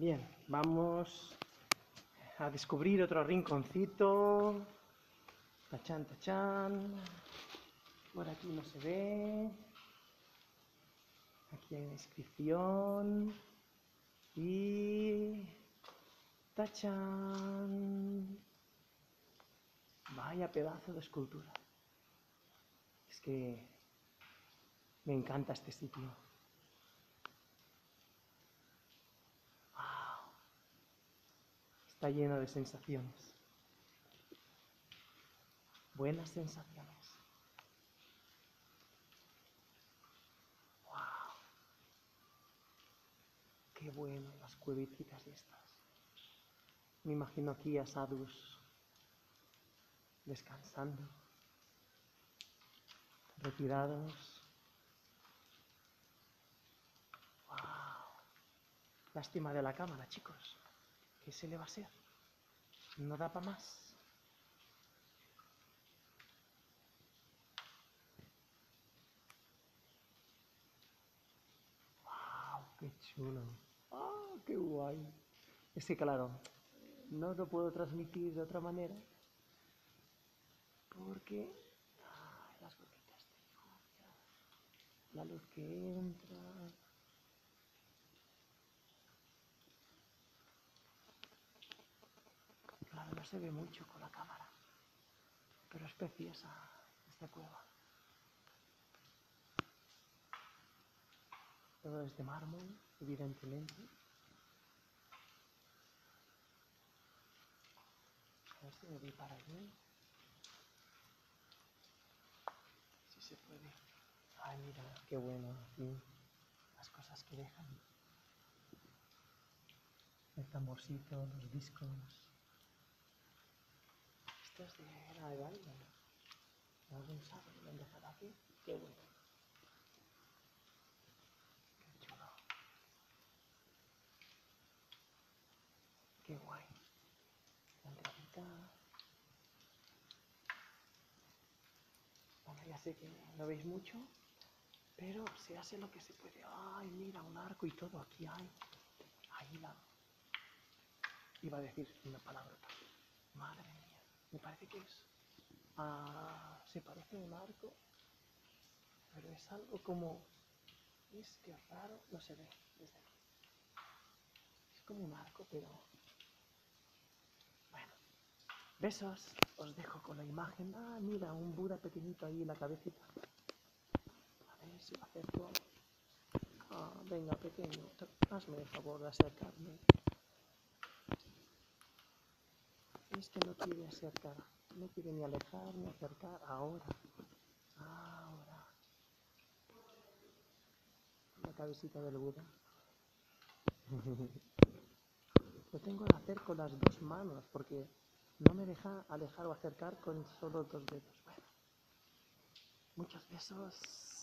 Bien, vamos a descubrir otro rinconcito. Tachan, tachan. Por aquí no se ve. Aquí hay una inscripción. Y... ¡Tachan! Vaya pedazo de escultura. Es que me encanta este sitio. Está lleno de sensaciones. Buenas sensaciones. Wow. Qué bueno las cuevititas estas. Me imagino aquí a sadhus descansando, retirados. Wow. Lástima de la cámara, chicos. ¿Qué se le va a hacer? No da para más. Wow, qué chulo. Ah, qué guay. Es que claro, no lo puedo transmitir de otra manera porque ay, las gotitas de lluvia, la luz que entra. Claro, no se ve mucho con la cámara, pero es preciosa esta cueva. Todo es de mármol, evidentemente. A ver si me voy para allí. Si se puede. Ay, mira, qué bueno aquí. Las cosas que dejan. El tamborcito, los discos. Esto es de era de alguien. ¿Alguien sabe que lo han aquí? Qué bueno. Qué chulo. Qué guay. La entradita. Bueno, ya sé que no veis mucho, pero se hace lo que se puede. Ay, mira, un arco y todo aquí hay. Ahí la. Iba a decir una palabrota. Madre mía, me parece que es. Ah, se parece a un arco, pero es algo como. Es que raro, no se ve desde aquí. Es como un arco, pero. Bueno, besos. Os dejo con la imagen. Ah, mira, un Buda pequeñito ahí en la cabecita. A ver si lo acerco. Ah, venga, pequeño, hazme el favor de acercarme. Es no quiere acercar, no quiere ni alejar ni acercar. Ahora, ahora. La cabecita del Buda. Lo tengo que hacer con las dos manos porque no me deja alejar o acercar con solo dos dedos. Bueno, muchos besos.